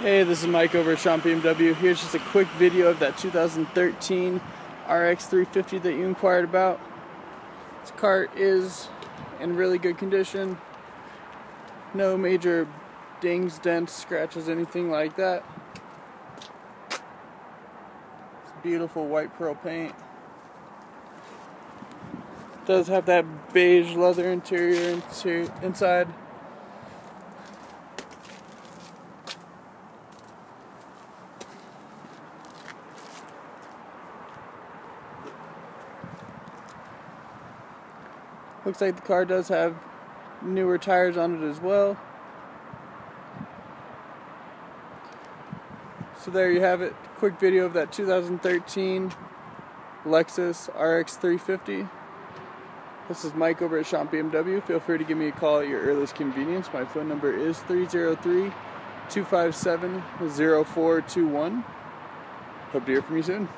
Hey, this is Mike over at Schomp BMW. Here's just a quick video of that 2013 RX 350 that you inquired about. This car is in really good condition. No major dings, dents, scratches, anything like that. It's beautiful white pearl paint. Does have that beige leather interior inside. Looks like the car does have newer tires on it as well. So there you have it. Quick video of that 2013 Lexus RX 350. This is Mike over at Schomp BMW. Feel free to give me a call at your earliest convenience. My phone number is 303 257 0421. Hope to hear from you soon.